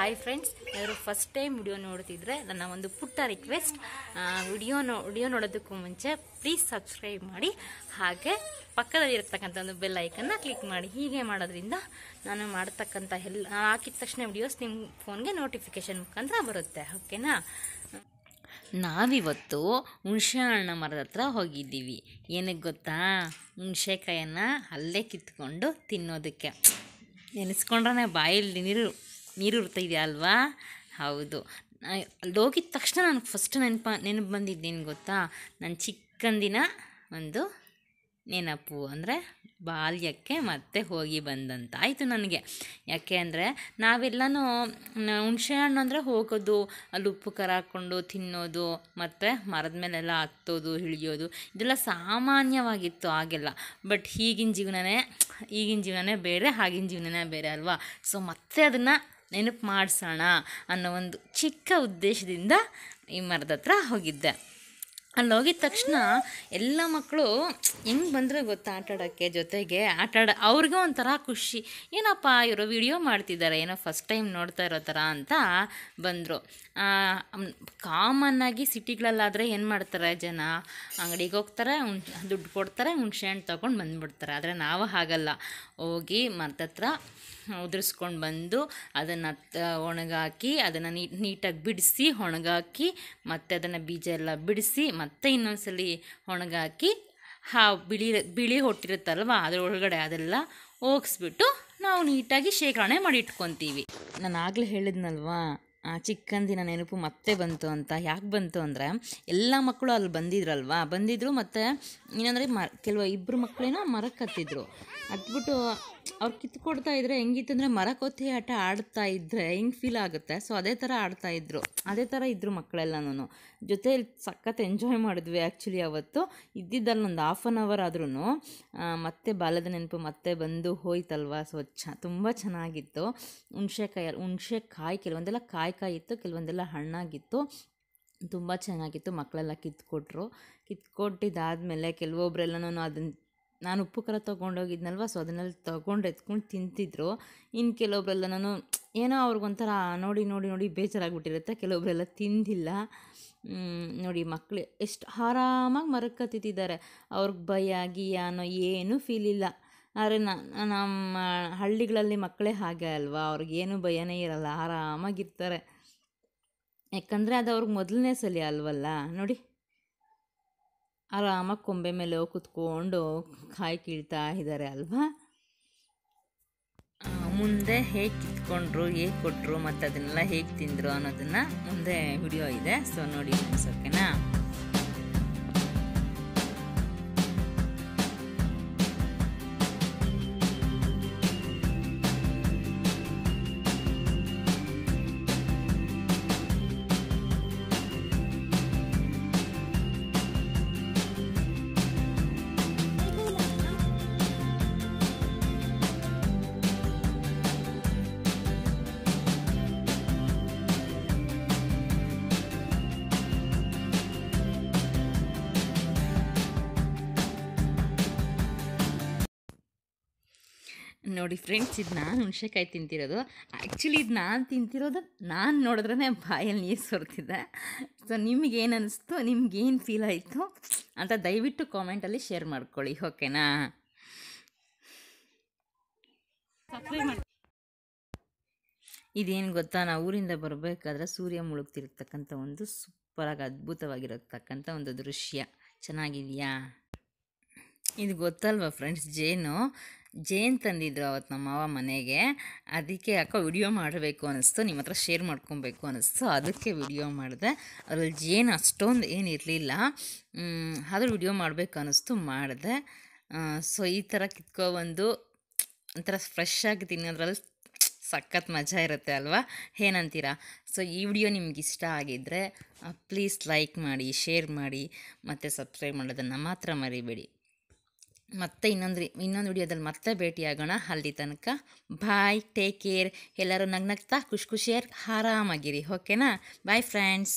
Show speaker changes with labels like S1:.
S1: Hi friends ಯಾರು first time video ನೋಡ್ತಿದ್ರೆ ನನ್ನ ಒಂದು ಪುಟ್ಟ ರಿಕ್ವೆಸ್ಟ್ ವಿಡಿಯೋ ನೋ ವಿಡಿಯೋ ನೋಡೋದಕ್ಕೂ ಮುಂಚೆ ಪ್ಲೀಸ್ ಸಬ್ಸ್ಕ್ರೈಬ್ ಮಾಡಿ. ಹಾಗೆ ಪಕ್ಕದಲ್ಲಿ ಇರತಕ್ಕಂಥ ಒಂದು ಬೆಲ್ ಐಕನ್ನ ಕ್ಲಿಕ್ ಮಾಡಿ. ಹೀಗೆ ಮಾಡೋದ್ರಿಂದ ನಾನು ಮಾಡ್ತಕ್ಕಂಥ ಎಲ್ಲ ಹಾಕಿದ ತಕ್ಷಣ ವಿಡಿಯೋಸ್ ನಿಮ್ಮ ಫೋನ್ಗೆ ನೋಟಿಫಿಕೇಶನ್ ಮುಖಾಂತರ ಬರುತ್ತೆ. ಓಕೆನಾ ನಾವಿವತ್ತು ಹುಣಸೆ ಹಣ್ಣ ಮರದ ಹತ್ರ ಹೋಗಿದ್ದೀವಿ. ಏನಕ್ಕೆ ಗೊತ್ತಾ? ಹುಣಸೆಕಾಯನ್ನು ಅಲ್ಲೇ ಕಿತ್ಕೊಂಡು ತಿನ್ನೋದಕ್ಕೆ. ನೆನೆಸ್ಕೊಂಡ್ರೆ ಬಾಯಲ್ಲಿ ನೀರು ನೀರು ಇರ್ತಿದೆಯಾ ಅಲ್ವಾ ಹೌದು ಅಲ್ಲಿ ಹೋಗಿದ ತಕ್ಷಣ ನನಗೆ ಫಸ್ಟ್ ನೆನಪ, ನೆನಪು ಬಂದಿದ್ದೇನು ಗೊತ್ತಾ? ನನ್ನ ಚಿಕ್ಕಂದಿನ ಒಂದು ನೆನಪು, ಅಂದರೆ ಬಾಲ್ಯಕ್ಕೆ ಮತ್ತೆ ಹೋಗಿ ಬಂದಂತ ಆಯಿತು ನನಗೆ. ಯಾಕೆ ಅಂದರೆ ನಾವೆಲ್ಲನೂ ಹುಣ್ಸೆ ಹಣ್ಣು ಅಂದರೆ ಹೋಗೋದು, ಅಲ್ಲಿ ಉಪ್ಪು ಕರ ಹಾಕ್ಕೊಂಡು ತಿನ್ನೋದು, ಮತ್ತು ಮರದ ಮೇಲೆಲ್ಲ ಹತ್ತೋದು, ಇಳಿಯೋದು, ಇದೆಲ್ಲ ಸಾಮಾನ್ಯವಾಗಿತ್ತು ಆಗೆಲ್ಲ ಬಟ್ ಈಗಿನ ಜೀವನನೇ ಈಗಿನ ಜೀವನನೇ ಬೇರೆ, ಆಗಿನ ಜೀವನನೇ ಬೇರೆ ಅಲ್ವಾ? ಸೊ ಮತ್ತೆ ಅದನ್ನು ನೆನಪು ಮಾಡಿಸೋಣ ಅನ್ನೋ ಒಂದು ಚಿಕ್ಕ ಉದ್ದೇಶದಿಂದ ಈ ಮರದ ಹತ್ರ ಹೋಗಿದ್ದೆ. ಅಲ್ಲಿ ಹೋಗಿದ ತಕ್ಷಣ ಎಲ್ಲ ಮಕ್ಕಳು ಹೆಂಗೆ ಬಂದರೆ ಗೊತ್ತಾ ಆಟಾಡೋಕ್ಕೆ ಜೊತೆಗೆ ಆಟ ಆಡ ಅವ್ರಿಗೂ ಒಂಥರ ಖುಷಿ. ಏನಪ್ಪ ಇವರು ವಿಡಿಯೋ ಮಾಡ್ತಿದ್ದಾರೆ ಏನೋ ಫಸ್ಟ್ ಟೈಮ್ ನೋಡ್ತಾ ಇರೋ ಥರ ಅಂತ ಬಂದರು. ಕಾಮನ್ನಾಗಿ ಸಿಟಿಗಳಲ್ಲಾದರೆ ಏನು ಮಾಡ್ತಾರೆ ಜನ? ಅಂಗಡಿಗೆ ಹೋಗ್ತಾರೆ ದುಡ್ಡು ಕೊಡ್ತಾರೆ, ಹುಣ್ಸೆ ಹಣ್ಣು ತೊಗೊಂಡು ಬಂದುಬಿಡ್ತಾರೆ. ಆದರೆ ನಾವು ಹಾಗಲ್ಲ. ಹೋಗಿ ಮತ್ತತ್ರ ಉದುರಿಸ್ಕೊಂಡು ಬಂದು ಅದನ್ನು ಒಣಗಾಕಿ, ಅದನ್ನು ನೀಟಾಗಿ ಬಿಡಿಸಿ, ಒಣಗಾಕಿ, ಮತ್ತು ಅದನ್ನು ಬೀಜ ಎಲ್ಲ ಬಿಡಿಸಿ ಮತ್ತೆ ಇನ್ನೊಂದ್ಸಲಿ ಒಣಗಾಕಿ, ಹಾ, ಬಿಳಿ ಬಿಳಿ ಹೊಟ್ಟಿರುತ್ತಲ್ವ ಅದ್ರ ಒಳಗಡೆ ಅದೆಲ್ಲ ಹೋಗಿಸ್ಬಿಟ್ಟು ನಾವು ನೀಟಾಗಿ ಶೇಖರಣೆ ಮಾಡಿ ಇಟ್ಕೊತೀವಿ ನಾನು ಆಗಲೇ ಹೇಳಿದ್ನಲ್ವಾ, ಆ ಚಿಕ್ಕಂದಿನ ನೆನಪು ಮತ್ತೆ ಬಂತು ಅಂತ, ಯಾಕೆ ಬಂತು ಅಂದರೆ, ಎಲ್ಲ ಮಕ್ಕಳು ಅಲ್ಲಿ ಬಂದಿದ್ರಲ್ವಾ, ಬಂದಿದ್ರು ಮತ್ತು, ಏನಂದರೆ ಮ, ಕೆಲವು ಇಬ್ಬರು ಮಕ್ಕಳೇನೋ ಮರಕ್ಕೆ ಹತ್ತಿದ್ರು ಹತ್ಬಿಟ್ಟು ಅವ್ರು ಕಿತ್ಕೊಡ್ತಾ ಇದ್ರೆ ಹೆಂಗಿತ್ತು ಅಂದರೆ ಮರ ಕೊತ್ತಿ ಆಟ ಆಡ್ತಾ ಇದ್ದರೆ ಹೆಂಗೆ ಫೀಲ್ ಆಗುತ್ತೆ? ಸೊ ಅದೇ ಥರ ಆಡ್ತಾ ಇದ್ರು. ಅದೇ ಥರ ಇದ್ದರು ಮಕ್ಕಳೆಲ್ಲನೂ ಜೊತೆಲಿ ಸಖತ್ ಎಂಜಾಯ್ ಮಾಡಿದ್ವಿ ಆ್ಯಕ್ಚುಲಿ ಅವತ್ತು. ಇದ್ದಿದ್ದಲ್ಲಿ ಒಂದು ಹಾಫ್ ಆನ್ ಅವರ್ ಆದ್ರೂ ಮತ್ತೆ ಬಾಲ್ಯದ ನೆನಪು ಮತ್ತೆ ಬಂದು ಹೋಯ್ತಲ್ವ ಸ್ವಚ್ಛ. ತುಂಬ ಚೆನ್ನಾಗಿತ್ತು. ಹುಣ್ಸೆಕಾಯಿ ಹುಣ್ಸೆಕಾಯಿ ಕೆಲವೊಂದೆಲ್ಲ ಕಾಯಿ ಕಾಯಿ ಇತ್ತು, ಕೆಲವೊಂದೆಲ್ಲ ಹಣ್ಣಾಗಿತ್ತು. ತುಂಬ ಚೆನ್ನಾಗಿತ್ತು. ಮಕ್ಕಳೆಲ್ಲ ಕಿತ್ಕೊಟ್ರು. ಕಿತ್ಕೊಟ್ಟಿದ್ದಾದಮೇಲೆ ಕೆಲವೊಬ್ರೆಲ್ಲನೂ ಅದನ್ನು ನಾನು ಉಪ್ಪು ಖಾರ ತೊಗೊಂಡೋಗಿದ್ನಲ್ವ? ಸೊ ಅದನ್ನೆಲ್ಲ ತೊಗೊಂಡು ಎತ್ಕೊಂಡು ತಿಂತಿದ್ರು. ಇನ್ನು ಕೆಲವೊಬ್ಬರೆಲ್ಲ ನಾನು ಏನೋ ಅವ್ರಿಗೊಂಥರ ನೋಡಿ ನೋಡಿ ನೋಡಿ ಬೇಜಾರಾಗ್ಬಿಟ್ಟಿರುತ್ತೆ. ಕೆಲವೊಬ್ಬರೆಲ್ಲ ತಿಂದಿಲ್ಲ. ನೋಡಿ ಮಕ್ಕಳು ಎಷ್ಟು ಆರಾಮಾಗಿ ಮರಕ್ಕೆ ಹತ್ತಿದ್ದಾರೆ ಅವ್ರಿಗೆ ಭಯ, ಗೀಯ ಅನ್ನೋ ಏನೂ ಫೀಲ್ ಇಲ್ಲ. ಆದರೆ ನಮ್ಮ ಹಳ್ಳಿಗಳಲ್ಲಿ ಮಕ್ಕಳೇ ಹಾಗೆ ಅಲ್ವಾ? ಅವ್ರಿಗೇನು ಭಯನೇ ಇರಲ್ಲ. ಆರಾಮಾಗಿರ್ತಾರೆ ಯಾಕಂದರೆ ಅದು ಅವ್ರಿಗೆ ಮೊದಲನೇ ಸಲ ಅಲ್ವಲ್ಲ? ನೋಡಿ. ಆರಾಮಾಗಿ ಕೊಂಬೆ ಮೇಲೆ ಹೋಗಿ ಕುತ್ಕೊಂಡು ಕಾಯಿ ಕೀಳ್ತಾ ಇದ್ದಾರೆ ಅಲ್ವಾ? ಮುಂದೆ ಹೇಗೆ ಕಿತ್ಕೊಂಡ್ರು, ಹೇಗೆ ಕೊಟ್ಟರು ಮತ್ತು ಅದನ್ನೆಲ್ಲ ಹೇಗೆ ತಿಂದರು ಅನ್ನೋದನ್ನು ಮುಂದೆ ವಿಡಿಯೋ ಇದೆ. ಸೊ ನೋಡಿ ಫ್ರೆಂಡ್ಸ್ ನೋಡಿ ಫ್ರೆಂಡ್ಸ್, ಇದು ನಾನು ಹುಣಸೆಕಾಯಿ ತಿಂತಿರೋದು. ಆ್ಯಕ್ಚುಲಿ ಇದು ನಾನು ತಿಂತಿರೋದು, ನಾನು ನೋಡಿದ್ರೆ ಬಾಯಲ್ಲಿ ನೀರು ಸೋರ್ತಿದ್ದೆ ಸೊ ನಿಮಗೇನು ಅನ್ನಿಸ್ತು ನಿಮ್ಗೇನು ಫೀಲ್ ಆಯಿತು ಅಂತ ದಯವಿಟ್ಟು ಕಾಮೆಂಟಲ್ಲಿ ಶೇರ್ ಮಾಡ್ಕೊಳ್ಳಿ ಓಕೆನಾ ಇದೇನು ಗೊತ್ತಾ, ನಾವು ಊರಿಂದ ಬರಬೇಕಾದ್ರೆ ಸೂರ್ಯ ಮುಳುಗ್ತಿರ್ತಕ್ಕಂಥ ಒಂದು ಸೂಪರಾಗಿ ಅದ್ಭುತವಾಗಿರತಕ್ಕಂಥ ಒಂದು ದೃಶ್ಯ. ಚೆನ್ನಾಗಿದೆಯಾ? ಇದು ಗೊತ್ತಲ್ವಾ ಫ್ರೆಂಡ್ಸ್, ಜೇನು? ಜೇನು ತಂದಿದ್ರು ಅವತ್ತು ನಮ್ಮ ಮಾವ ಮನೆಗೆ. ಅದಕ್ಕೆ ಯಾಕೋ ವಿಡಿಯೋ ಮಾಡಬೇಕು ಅನ್ನಿಸ್ತು ನಿಮ್ಮ ಹತ್ರ ಶೇರ್ ಮಾಡ್ಕೊಬೇಕು ಅನ್ನಿಸ್ತು ಅದಕ್ಕೆ ವಿಡಿಯೋ ಮಾಡಿದೆ. ಅದ್ರಲ್ಲಿ ಜೇನು ಅಷ್ಟೊಂದು ಏನು ಇರಲಿಲ್ಲ. ಆದರೂ ವಿಡಿಯೋ ಮಾಡಬೇಕು ಅನ್ನಿಸ್ತು ಮಾಡಿದೆ. ಸೊ ಈ ಥರ ಕಿತ್ಕೊಬಂದು ಒಂಥರ ಫ್ರೆಶ್ ಆಗಿ ತಿನ್ನೋದ್ರಲ್ಲಿ ಸಖತ್ ಮಜಾ ಇರುತ್ತೆ ಅಲ್ವಾ? ಏನಂತೀರಾ? ಸೊ ಈ ವಿಡಿಯೋ ನಿಮ್ಗೆ ಇಷ್ಟ ಆಗಿದ್ದರೆ ಪ್ಲೀಸ್ ಲೈಕ್ ಮಾಡಿ ಶೇರ್ ಮಾಡಿ, ಮತ್ತು ಸಬ್ಸ್ಕ್ರೈಬ್ ಮಾಡೋದನ್ನು ಮಾತ್ರ ಮರಿಬೇಡಿ. ಮತ್ತೆ ಇನ್ನೊಂದು ಇನ್ನೊಂದು ವಿಡಿಯೋದಲ್ಲಿ ಮತ್ತೆ ಭೇಟಿಯಾಗೋಣ. ಅಲ್ಲಿ ತನಕ ಬಾಯ್, ಟೇಕ್ ಕೇರ್. ಎಲ್ಲರೂ ನಗ್ನಗ್ತಾ, ಖುಷಿ ಖುಷಿಯಾಗಿ, ಆರಾಮಾಗಿರಿ. ಓಕೆನಾ? Bye friends.